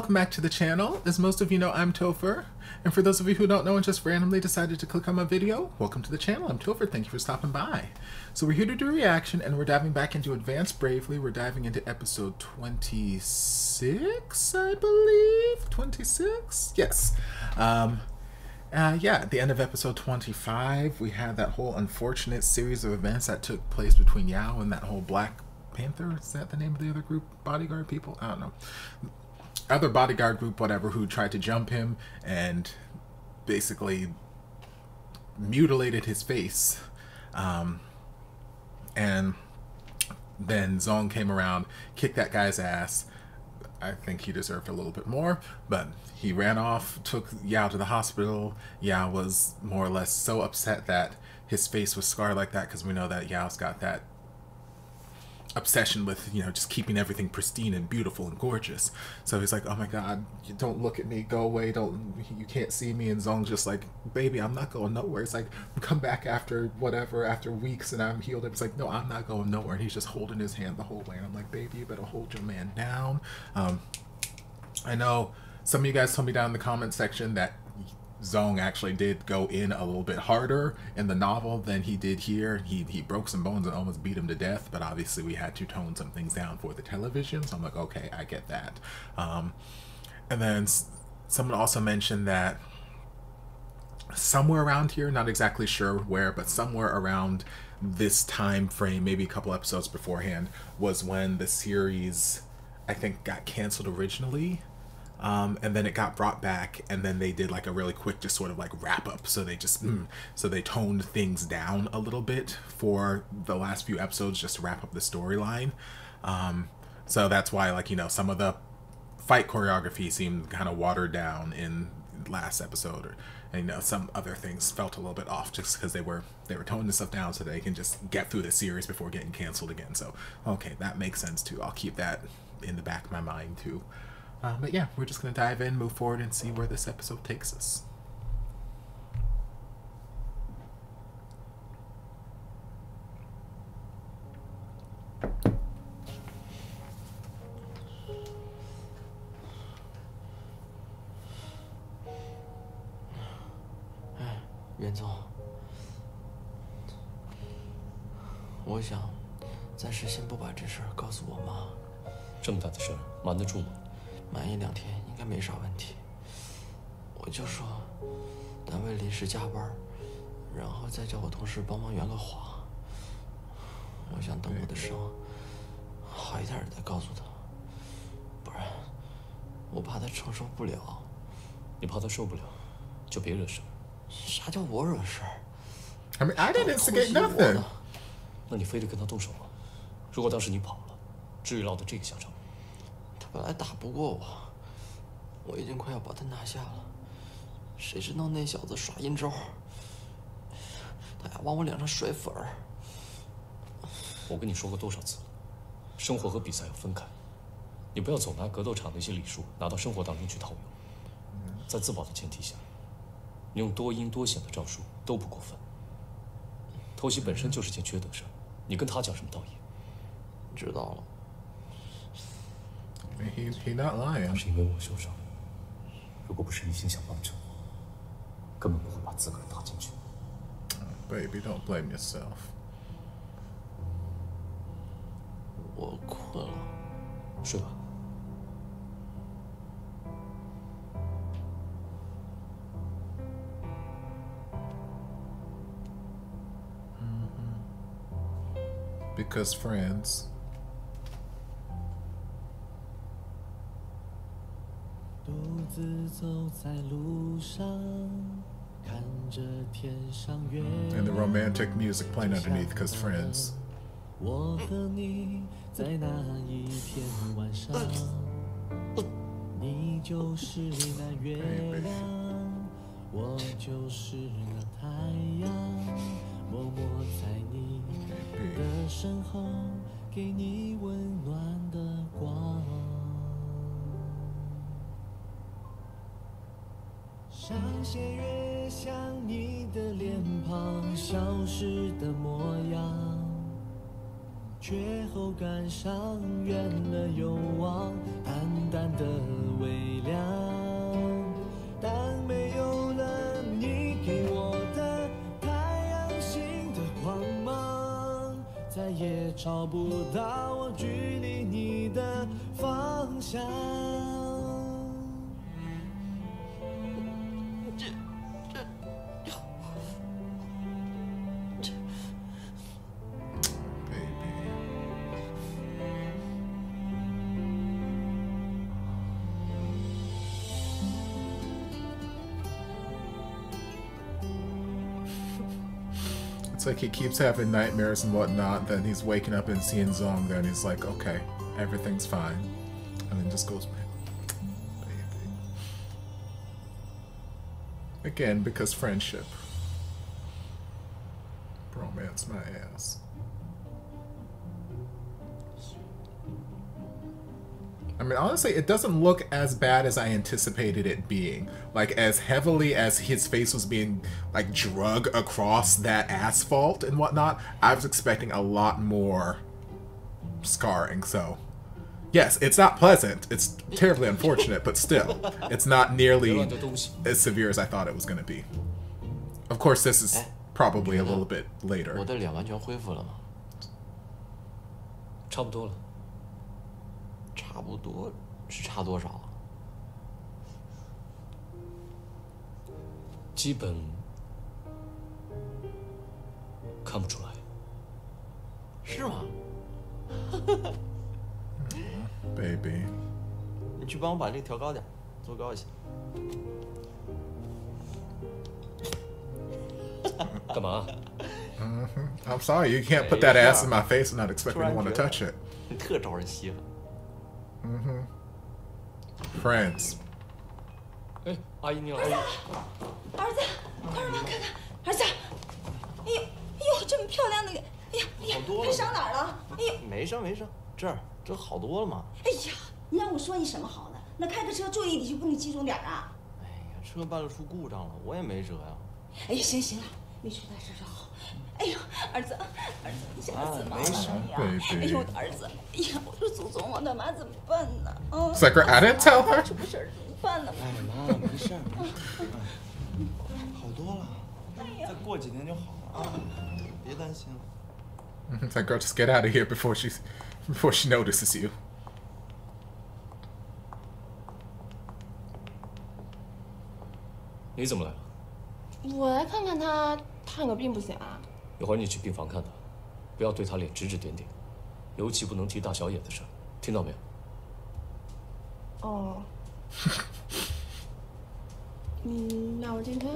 Welcome back to the channel. As most of you know, I'm Topher. And for those of you who don't know and just randomly decided to click on my video, welcome to the channel. I'm Topher. Thank you for stopping by. So we're here to do a reaction, and we're diving back into Advance Bravely. We're diving into episode 26, I believe? 26? Yes. Um, uh, yeah, at the end of episode 25, we had that whole unfortunate series of events that took place between Yao and that whole Black Panther. Is that the name of the other group? Bodyguard people? I don't know. Other bodyguard group, whatever, who tried to jump him and basically mutilated his face. Um, and then Zong came around, kicked that guy's ass. I think he deserved a little bit more, but he ran off, took Yao to the hospital. Yao was more or less so upset that his face was scarred like that because we know that Yao's got that obsession with you know just keeping everything pristine and beautiful and gorgeous. So he's like oh my god you don't look at me. Go away. Don't you can't see me. And zong's just like baby i'm not going nowhere. It's like come back after whatever after weeks and i'm healed. It's like no i'm not going nowhere. And he's just holding his hand the whole way. And i'm like baby you better hold your man down. Um i know some of you guys told me down in the comment section that Zong actually did go in a little bit harder in the novel than he did here. He, he broke some bones and almost beat him to death, but obviously we had to tone some things down for the television, so I'm like, okay, I get that. Um, and then someone also mentioned that somewhere around here, not exactly sure where, but somewhere around this time frame, maybe a couple episodes beforehand, was when the series, I think, got canceled originally um, and then it got brought back and then they did like a really quick just sort of like wrap up. So they just mm, so they toned things down a little bit for the last few episodes just to wrap up the storyline. Um, so that's why like you know some of the fight choreography seemed kind of watered down in last episode or and, you know some other things felt a little bit off just because they were they were toning this stuff down so they can just get through the series before getting canceled again. So okay that makes sense too. I'll keep that in the back of my mind too uh, but yeah, we're just going to dive in, move forward, and see where this episode takes us. 受不了，就别惹事。啥叫我惹事？I mean, I didn't instigate nothing. 那你非得跟他动手吗？如果当时你跑了，至于落得这个下场？他本来打不过我，我已经快要把他拿下了，谁知道那小子耍阴招，他还往我脸上甩粉儿。我跟你说过多少次了，生活和比赛要分开，你不要总拿格斗场那些礼数拿到生活当中去套用。在自保的前提下，你用多阴多险的招数都不过分。偷袭本身就是件缺德事，你跟他讲什么道义？知道了。He he not lying. 是因为我受伤，如果不是一心想帮着我，根本不会把自个儿搭进去。Baby, don't blame yourself. 我困了，睡吧。because friends. And the romantic music playing underneath because friends. Hey, 身后，给你温暖的光。像些月像你的脸庞消失的模样，却后感伤远了又望，淡淡的微凉。找不到我距离你的方向。He keeps having nightmares and whatnot, then he's waking up and seeing Zong there, and he's like, okay, everything's fine. And then just goes back. Baby. Again, because friendship. Bromance my ass. I mean, honestly, it doesn't look as bad as I anticipated it being. Like, as heavily as his face was being, like, drug across that asphalt and whatnot, I was expecting a lot more scarring, so. Yes, it's not pleasant. It's terribly unfortunate, but still, it's not 别 nearly 乱丢东西。 as severe as I thought it was going to be. Of course, this is Eh, probably a you know, little bit 我 later. 的脸完全恢复了吗？差不多了。 差不多是差多少啊？基本看不出来。是吗？Baby. 你去帮我把这个调高点，坐高一些。干嘛？I'm sorry, you can't put that ass in my face and not expect me to want to touch it. 你特招人稀罕。Friends. 哎，阿姨你好。儿子，快让妈看看，儿子，哎呦，哎呦，这么漂亮的，哎呀，哎呀好多，了还伤哪儿了？哎呦，没伤没伤，这儿这好多了嘛。哎呀，你让我说你什么好呢？那开个车注意力就不能集中点啊？哎呀，车半路出故障了，我也没辙呀。哎呀，行行了，没出大事就好。哎呦，儿子，儿子，你小子嘛，啊没事哎呀，baby 哎呦，我的儿子，哎呀，祖宗，我他妈怎么办呢？啊，It's like I didn't tell her. 出事怎么办呢？哎妈，没事儿，没事儿，好多了，再过几天就好了啊，别担心了。It's like, girl, just get out of here before she, before she notices you. 你怎么来了？我来看看他，他有病不行啊？一会儿你去病房看他，不要对他脸指指点点，尤其不能提大小野的事儿，听到没有？哦。嗯，那我进去。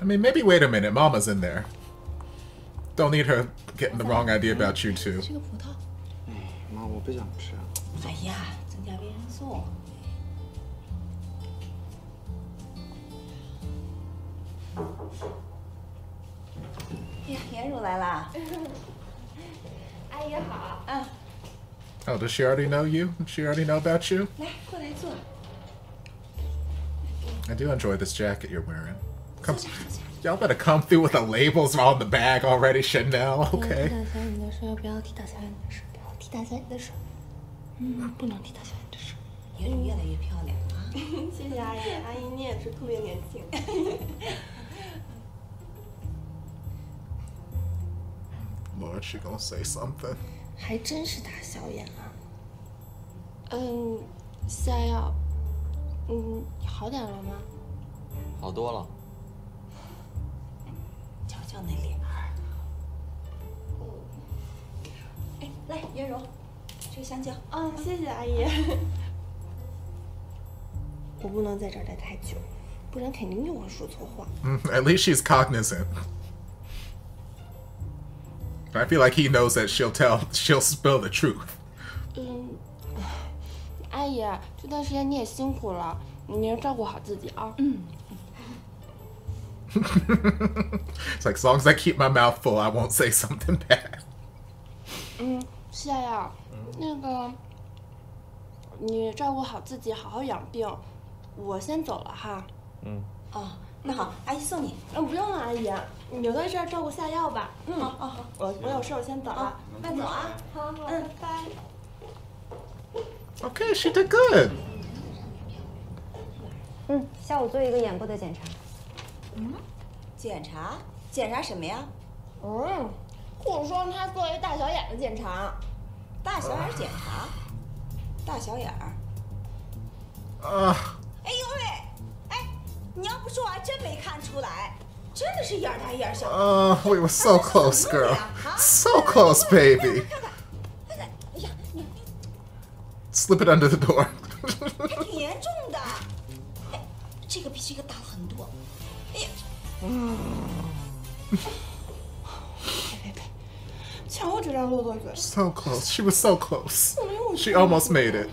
I mean, maybe wait a minute. Mama's in there. Don't need her getting the wrong idea about you too. 这个葡萄，哎妈，我不想吃。哎呀，增加维生素。哎呀，颜如来啦！阿姨好。啊， Oh, does she already know you? Does she already know about you? 来，过来坐。 I do enjoy this jacket you're wearing. Come, y'all better come through with the labels on the bag already, Chanel. 不要 Okay. 提大小眼的事，不要提大小眼的事，不要提大小眼的事。嗯，不能提大小眼的事。颜如越来越漂亮啊！谢谢阿姨，阿姨你也是特别年轻。 Lord, she gonna say something. 还真是大小眼啊。嗯，下药，嗯，好点了吗？好多了。瞧瞧那脸儿。哎，来，颜如，这个香蕉。啊，谢谢阿姨。我不能在这儿待太久，不然肯定又会说错话。Mm, At least she's cognizant. I feel like he knows that she'll tell, she'll spill the truth. 嗯，阿姨，这段时间你也辛苦了，你要照顾好自己啊。嗯。 It's like as long as I keep my mouth full, I won't say something bad. 嗯，夏呀，那个，你照顾好自己，好好养病。我先走了哈。嗯。哦，那好，阿姨送你。嗯，不用了，阿姨， 你留在这儿照顾夏药吧。嗯，好好好，我我有事，我先走了。慢走啊。好好，嗯拜拜。Okay, she did good. 嗯，下午做一个眼部的检查。嗯检查？检查什么呀？嗯，护士说他做一大小眼的检查。大小眼检查？大小眼儿？Uh, 哎呦喂！哎，你要不说我还真没看出来，Oh, we were so close, girl. So close, baby. Slip it under the door. so close. She was so close. Oh she almost made it.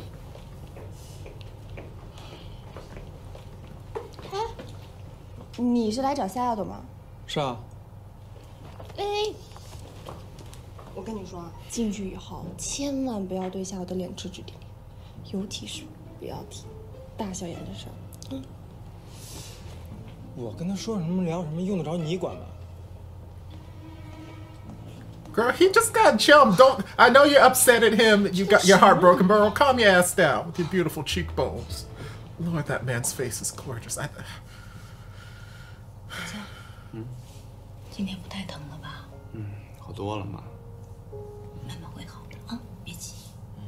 你是来找夏药的吗？是啊，哎，我跟你说啊，进去以后千万不要对夏药的脸指指点点，尤其是不要提大小眼的事儿。我跟他说什么聊什么，用得着你管吗？Girl, he just got jumped. Don't. I know you're upset at him. You got your heart broken, bro. Calm your ass down with your beautiful cheekbones. Lord, that man's face is gorgeous. I, 今天不太疼了吧？嗯，好多了嘛。慢慢会好的啊，别急。嗯，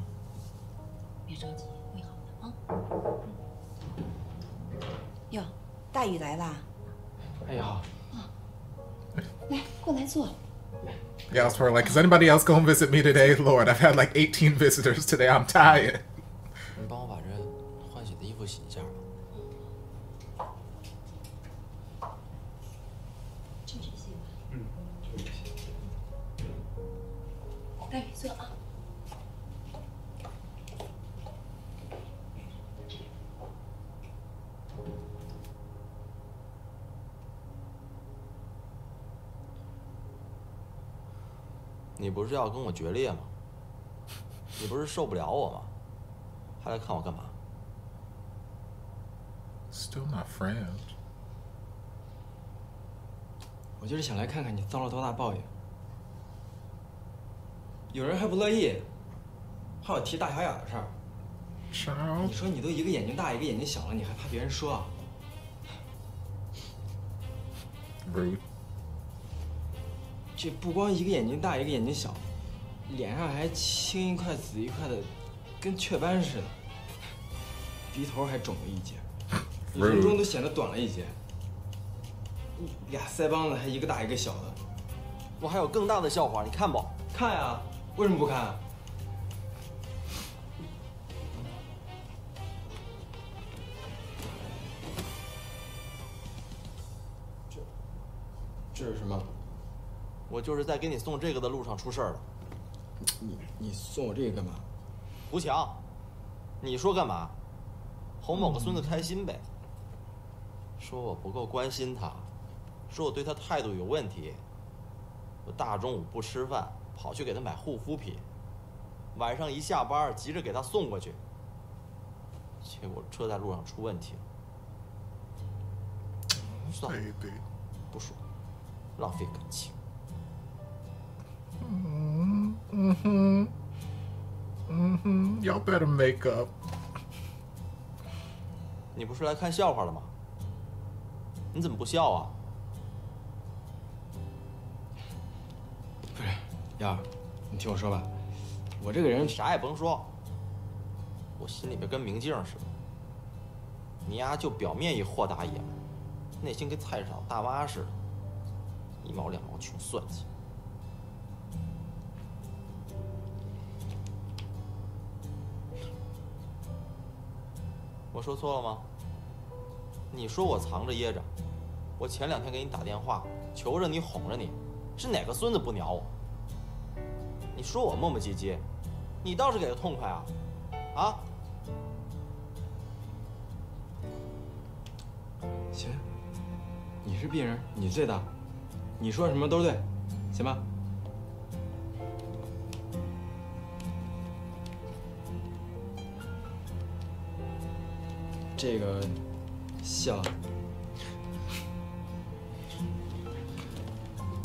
别着急，会好的啊。哟，大宇来啦！哎呀，来，过来坐。yeah, I was probably like, is anybody else going to visit me today? Lord, I've had like 18 visitors today. I'm tired. 你帮我把这换洗的衣服洗一下吧。大宇坐啊。你不是要跟我决裂吗？你不是受不了我吗？还来看我干嘛？Still not friends. 我就是想来看看你遭了多大报应。有人还不乐意，怕我提大小眼的事儿。你说你都一个眼睛大一个眼睛小了，你还怕别人说啊.这不光一个眼睛大一个眼睛小，脸上还青一块紫一块的，跟雀斑似的。鼻头还肿了一截，人中都显得短了一截。俩腮帮子还一个大一个小的，我还有更大的笑话，你看不？看呀，为什么不看？这这是什么？我就是在给你送这个的路上出事儿了。你你送我这个干嘛？胡强，你说干嘛？哄某个孙子开心呗。说我不够关心他，说我对他态度有问题。我大中午不吃饭，跑去给他买护肤品，晚上一下班急着给他送过去，结果车在路上出问题了。算了，Baby. 不说，浪费感情。Mm-hmm. Mm-hmm. Y'all better make up. 你不是来看笑话的吗？你怎么不笑啊？燕儿，你听我说吧，我这个人啥也甭说，我心里边跟明镜似的。你丫就表面一豁达爷们，内心跟菜市场大妈似的，一毛两毛穷算计。我说错了吗？你说我藏着掖着，我前两天给你打电话，求着你哄着你，是哪个孙子不鸟我？说我磨磨唧唧，你倒是给个痛快啊！啊，行，你是病人，你最大，你说什么都对，行吧？这个谢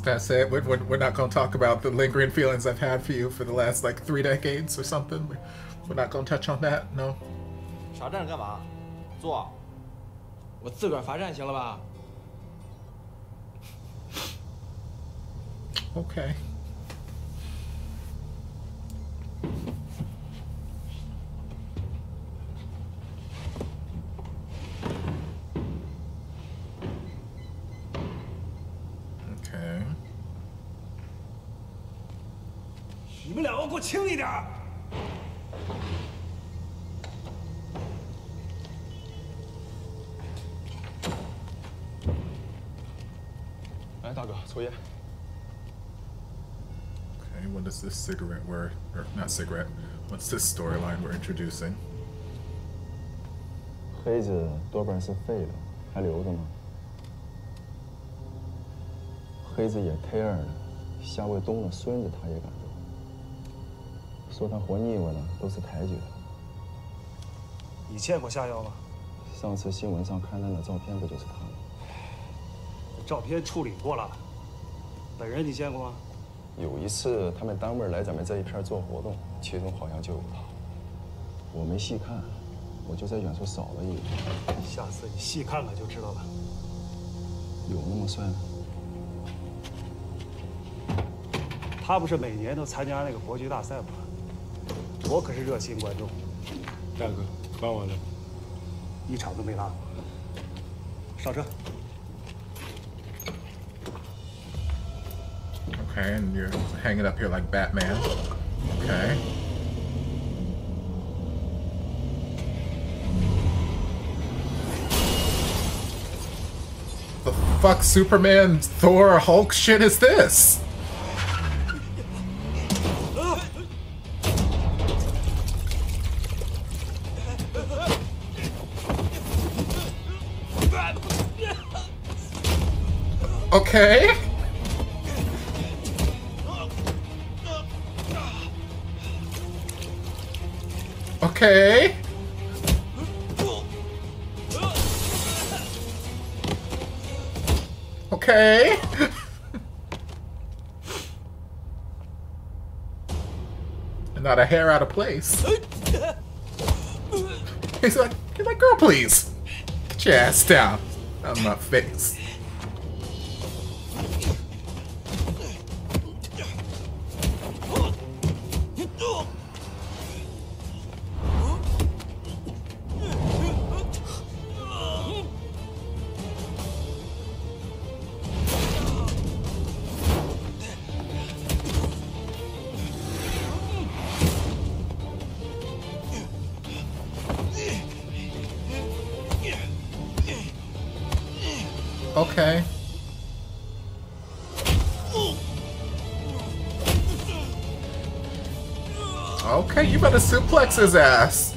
That's it. We're, we're, we're not going to talk about the lingering feelings I've had for you for the last like three decades or something. We're, we're not going to touch on that. No. 啥站着干嘛？坐。我自个儿罚站行了吧？ Okay. Okay. 我轻一点儿！来，大哥，抽烟。Okay, what is this cigarette word? Or not cigarette. What's this storyline we're introducing? 黑子多半是废了，还留着吗？黑子也 care 呢，夏卫东的孙子他也敢动，说他活腻歪了都是抬举他。你见过夏瑶吗？上次新闻上刊登的照片不就是他吗？照片处理过了，本人你见过吗？有一次他们单位来咱们这一片做活动，其中好像就有他。我没细看，我就在远处扫了一眼。下次你细看看就知道了。有那么帅吗？他不是每年都参加那个国剧大赛吗？我可是热心观众，大哥，帮我的。一场都没落过。上车。 Okay, and you're hanging up here like Batman. Okay. The fuck Superman, Thor, Hulk shit is this? Okay. Okay. Okay. and not a hair out of place. He's like, he's like, girl, please. Ass down on my face. to suplex his ass.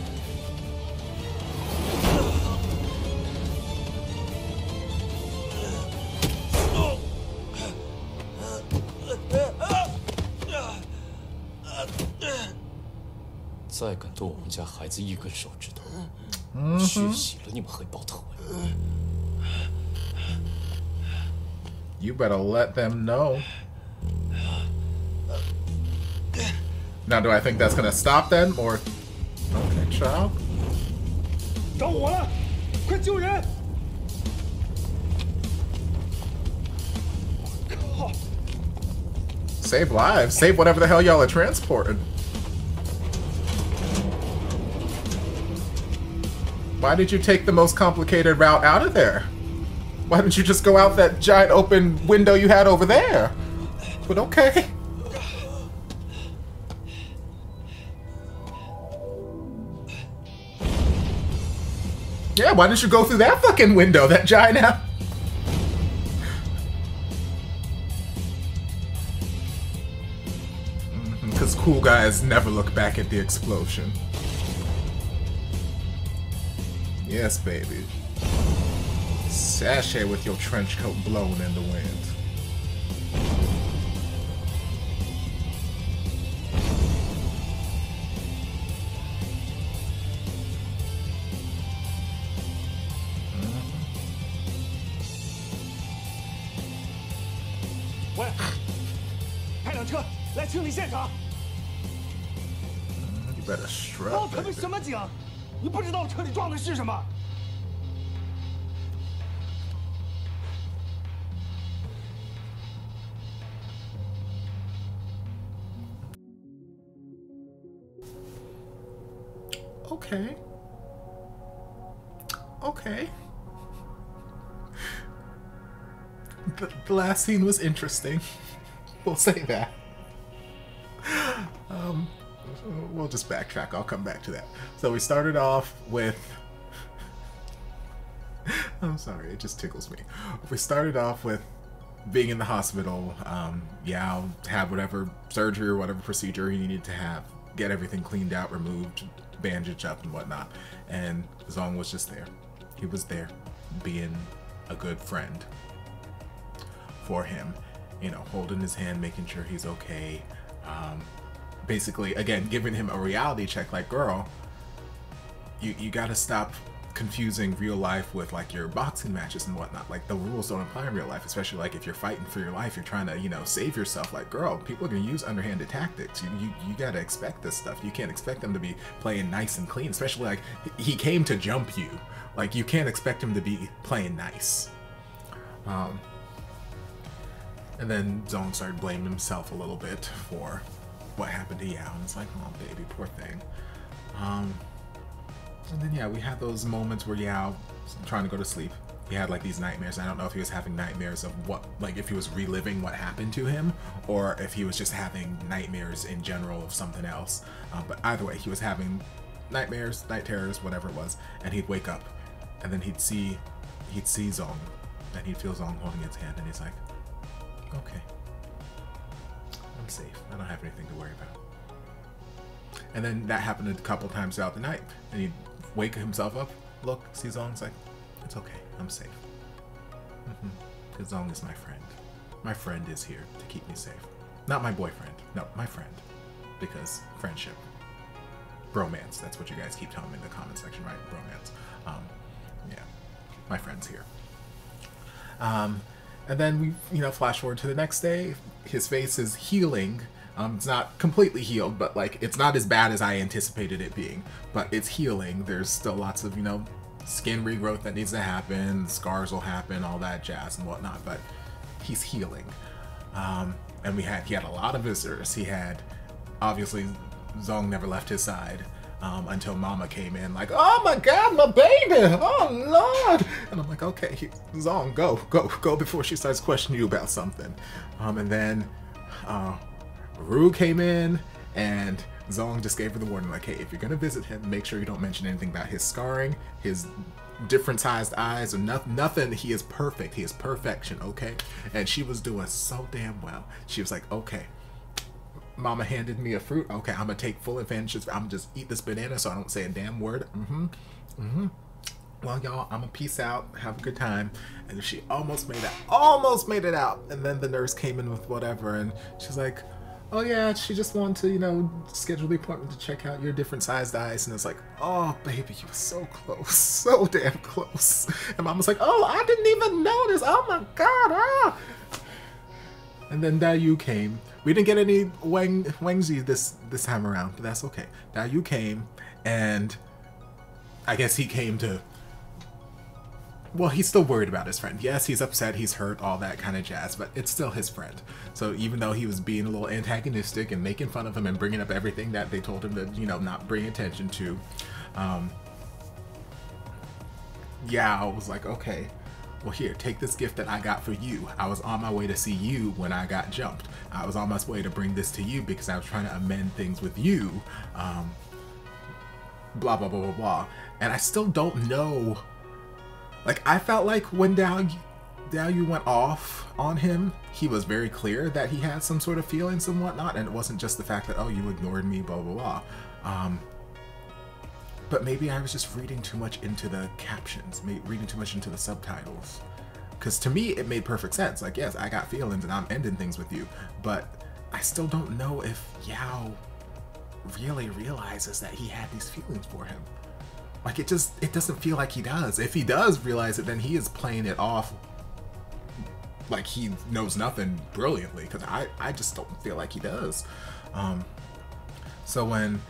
Mm -hmm. You better let them know. Now, do I think that's gonna stop them, or okay, child? 找我了，快救人！靠！ Save lives. Save whatever the hell y'all are transporting. Why did you take the most complicated route out of there? Why didn't you just go out that giant open window you had over there? But okay. Yeah, why didn't you go through that fucking window, that giant? Because mm-hmm, cool guys never look back at the explosion. Yes, baby. Sashay with your trench coat blowing in the wind. 他们什么警？你不知道车里装的是什么？ Okay. Okay. The, the last scene was interesting. We'll say that. Just backtrack. I'll come back to that. So we started off with. I'm sorry, it just tickles me. We started off with being in the hospital. Um, Yao had whatever surgery or whatever procedure he needed to have, get everything cleaned out, removed, bandaged up, and whatnot. And Zong was just there. He was there, being a good friend for him. You know, holding his hand, making sure he's okay. Um, basically, again, giving him a reality check. Like, girl, you you gotta stop confusing real life with like your boxing matches and whatnot. Like the rules don't apply in real life, especially like if you're fighting for your life, you're trying to you know save yourself. Like girl, people are gonna use underhanded tactics. You you, you gotta expect this stuff. You can't expect them to be playing nice and clean, especially like he came to jump you. Like you can't expect him to be playing nice. Um, and then Zong started blaming himself a little bit for what happened to Yao, and it's like, oh baby, poor thing. Um, and then yeah, we had those moments where Yao was trying to go to sleep. He had like these nightmares. I don't know if he was having nightmares of what, like if he was reliving what happened to him, or if he was just having nightmares in general of something else. Uh, but either way, he was having nightmares, night terrors, whatever it was, and he'd wake up, and then he'd see, he'd see Zong, and he'd feel Zong holding his hand, and he's like, okay, safe. I don't have anything to worry about. And then that happened a couple times throughout the night, and he'd wake himself up, look, see Zong's like, it's okay, I'm safe. Because Zong is my friend. My friend is here to keep me safe. Not my boyfriend. No, my friend. Because friendship. Bromance. That's what you guys keep telling me in the comment section, right? Bromance. Um, yeah. My friend's here. Um, and then we, you know, flash forward to the next day. His face is healing. Um, it's not completely healed, but like it's not as bad as I anticipated it being. But it's healing. There's still lots of, you know, skin regrowth that needs to happen. Scars will happen, all that jazz and whatnot. But he's healing. Um, and we had he had a lot of visitors. He had obviously Zong never left his side. Um, until Mama came in, like, oh my God, my baby, oh Lord, and I'm like, okay, Zong, go, go, go before she starts questioning you about something. Um, and then uh, Rue came in, and Zong just gave her the warning, like, hey, if you're gonna visit him, make sure you don't mention anything about his scarring, his different sized eyes, or no- nothing. He is perfect. He is perfection, okay? And she was doing so damn well. She was like, okay, Mama handed me a fruit. Okay, I'm gonna take full advantage. of- I'm just eat this banana so I don't say a damn word. Mm-hmm. Mm-hmm. Well, y'all, I'm gonna peace out. Have a good time. And she almost made it. Almost made it out. And then the nurse came in with whatever, and she's like, "Oh yeah, she just wanted to, you know, schedule the appointment to check out your different sized eyes." And it's like, "Oh, baby, you were so close, so damn close." And Mama's like, "Oh, I didn't even notice. Oh my god!" Ah. And then Dayu came. We didn't get any Wang Wangzi this this time around, but that's okay. Dayu came, and I guess he came to. Well, he's still worried about his friend. Yes, he's upset, he's hurt, all that kind of jazz, but it's still his friend. So even though he was being a little antagonistic and making fun of him and bringing up everything that they told him to, you know, not bring attention to, um, Yao was like, okay, well, here, take this gift that I got for you. I was on my way to see you when I got jumped. I was on my way to bring this to you because I was trying to amend things with you. Um, blah, blah, blah, blah, blah. And I still don't know. Like, I felt like when Dao, Dao Yu went off on him, he was very clear that he had some sort of feelings and whatnot. And it wasn't just the fact that, oh, you ignored me, blah, blah, blah. Um, but maybe I was just reading too much into the captions, reading too much into the subtitles. Because to me, it made perfect sense. Like, yes, I got feelings and I'm ending things with you, but I still don't know if Yao really realizes that he had these feelings for him. Like, it just, it doesn't feel like he does. If he does realize it, then he is playing it off like he knows nothing brilliantly, because I, I just don't feel like he does. Um, so when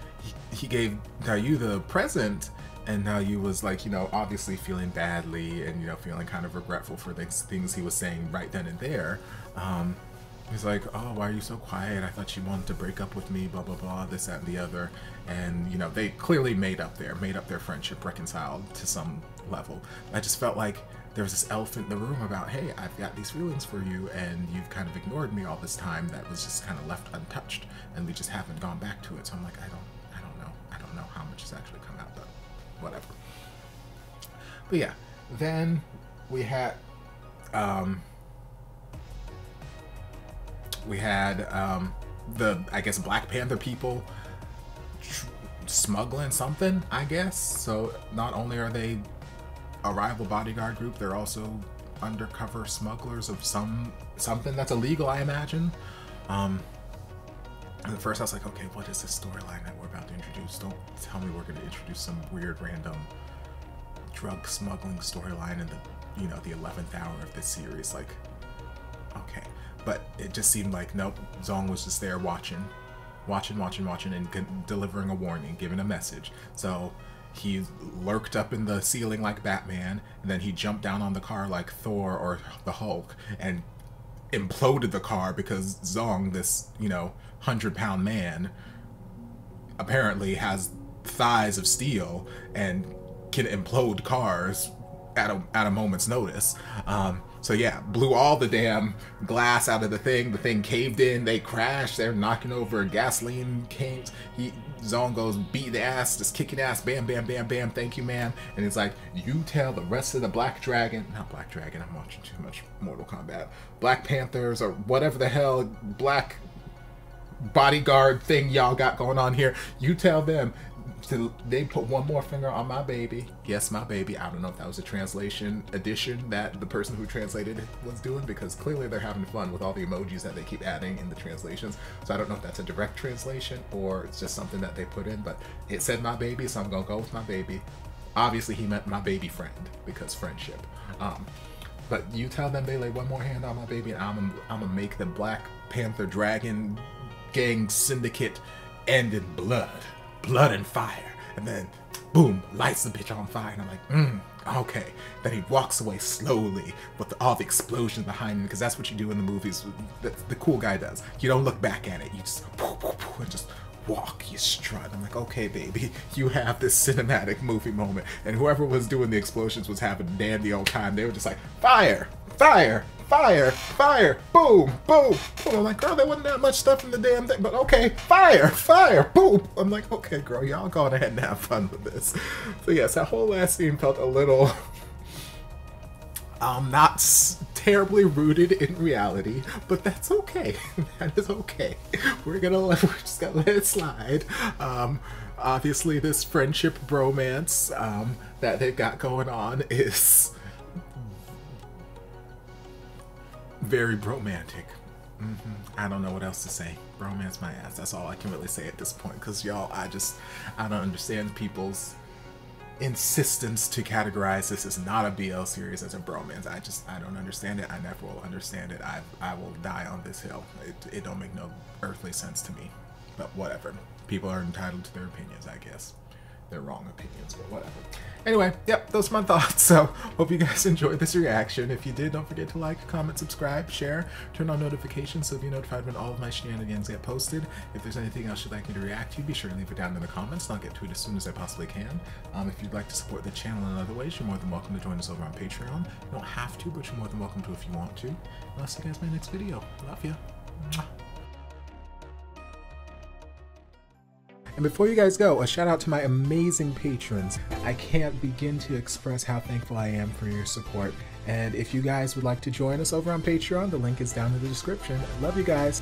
he, gave Dayu the present, and Dayu was like, you know, obviously feeling badly and you know feeling kind of regretful for the things he was saying right then and there. Um, he's like, oh, why are you so quiet? I thought you wanted to break up with me, blah blah blah, this that and the other, and you know they clearly made up there, made up their friendship, reconciled to some level. I just felt like there was this elephant in the room about, hey, I've got these feelings for you, and you've kind of ignored me all this time. That was just kind of left untouched, and we just haven't gone back to it. So I'm like, I don't, much has actually come out, but whatever. But yeah, then we had, um, we had um, the I guess Black Panther people tr- smuggling something. I guess so. Not only are they a rival bodyguard group, they're also undercover smugglers of some something that's illegal. I imagine. Um, and at first I was like, okay, what is this storyline that we're about to introduce? Don't tell me we're going to introduce some weird random drug smuggling storyline in the, you know, the 11th hour of this series. Like, okay. But it just seemed like, nope, Zong was just there watching, watching, watching, watching, and delivering a warning, giving a message. So he lurked up in the ceiling like Batman, and then he jumped down on the car like Thor or the Hulk, and imploded the car because Zong, this, you know, hundred pound man, apparently has thighs of steel and can implode cars at a, at a moment's notice. Um, so yeah, blew all the damn glass out of the thing. The thing caved in. They crashed. They're knocking over gasoline cans. He Zong goes beat the ass, just kicking ass. Bam, bam, bam, bam. Thank you, man. And it's like you tell the rest of the Black Dragon, not Black Dragon. I'm watching too much Mortal Kombat. Black Panthers or whatever the hell Black bodyguard thing y'all got going on here. You tell them to they put one more finger on my baby. Yes, my baby. I don't know if that was a translation addition that the person who translated it was doing because clearly they're having fun with all the emojis that they keep adding in the translations. So I don't know if that's a direct translation or it's just something that they put in, but it said my baby, so I'm gonna go with my baby. Obviously, he meant my baby friend because friendship. Um, but you tell them they lay one more hand on my baby, and I'm I'm gonna make the Black Panther Dragon gang syndicate end in blood, blood and fire. And then, boom, lights the bitch on fire. And I'm like, mm, okay. Then he walks away slowly with the, all the explosions behind him, because that's what you do in the movies. The, the cool guy does. You don't look back at it. You just, poof, poof, poof, and just walk, you strut. I'm like, okay, baby, you have this cinematic movie moment. And whoever was doing the explosions was having a dandy old time. They were just like, fire, fire, fire, fire, boom, boom, boom. I'm like, girl, there wasn't that much stuff in the damn thing, but okay, fire, fire, boom. I'm like, okay, girl, y'all go ahead and have fun with this. So yes, that whole last scene felt a little, um, not terribly rooted in reality, but that's okay. that is okay. We're gonna let, we're just gonna let it slide. Um, obviously, this friendship bromance um, that they've got going on is very bromantic. hmm I don't know what else to say. Bromance my ass. That's all I can really say at this point. Cause y'all, I just I don't understand people's insistence to categorize this as not a BL series as a bromance. I just I don't understand it. I never will understand it. I I will die on this hill. It it don't make no earthly sense to me. But whatever. People are entitled to their opinions, I guess. They're wrong opinions, but whatever. Anyway, yep, those are my thoughts. So, hope you guys enjoyed this reaction. If you did, don't forget to like, comment, subscribe, share, turn on notifications so you'll be notified when all of my shenanigans get posted. If there's anything else you'd like me to react to, be sure to leave it down in the comments and I'll get to it as soon as I possibly can. Um, if you'd like to support the channel in other ways, you're more than welcome to join us over on Patreon. You don't have to, but you're more than welcome to if you want to. And I'll see you guys in my next video. Love ya. And before you guys go, a shout out to my amazing patrons. I can't begin to express how thankful I am for your support. And if you guys would like to join us over on Patreon, the link is down in the description. Love you guys.